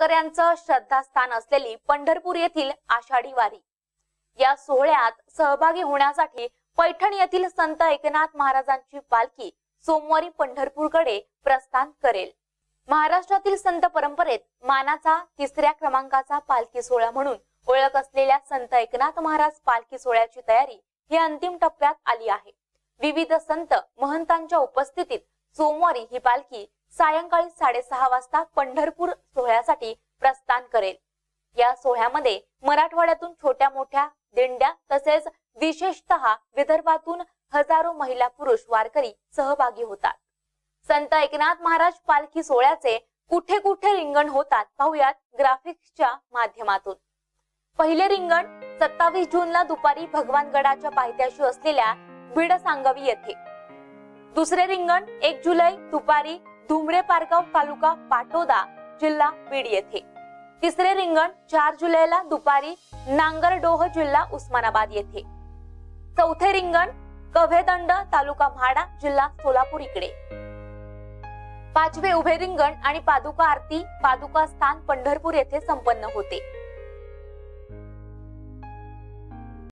वारकऱ्यांचं श्रद्धास्थान असलेली पंढरपूर येथील आषाढी वारी. या सोहळ्यात सहभागी होण्यासाठी पैठण येथील संत एकनाथ महाराजांची पालखी सोमवारी पंढरपूरकडे प्रस्थान करेल. महाराष्ट्रातील संत परंपरेत मानाचा तिसऱ्या क्रमांकाचा पालखी सोहळा म्हणून ओळख असलेल्या संत एकनाथ महाराज पालखी सोहळ्याची तयारी ही अंतिम टप्प्यात आली आहे. विविध संत महंतांच्या उपस्थितीत सोमवारी ही पालखी सायंकाळी साडेसहा वाजता पंढरपूर सोहळ्यासाठी प्रस्थान करेल. या सोहळ्यामध्ये मराठवाड्यातून छोट्या मोठ्या दिंड्या तसेच विशेषतः विदर्भातून हजारो महिला पुरुष वारकरी सहभागी होतात. संत एकनाथ महाराज पालखी सोहळ्याचे कुठे कुठे रिंगण होतात पाहुयात ग्राफिक्सच्या माध्यमातून. पहिले रिंगण सत्तावीस जूनला दुपारी भगवानगडाच्या पायथ्याशी असलेल्या भिड सांगवी येथे. दुसरे रिंगण एक जुलै दुपारी धुमरे पारगाव तालुका पाटोदा जिल्हा बीड येथे. तिसरे रिंगण चार जुलैला दुपारी नांगरडोह जिल्हा उस्मानाबाद येथे. चौथे रिंगण कव्हेदंड तालुका म्हाडा जिल्हा सोलापूर इकडे. पाचवे उभे रिंगण आणि पादुका आरती पादुका स्थान पंढरपूर येथे संपन्न होते.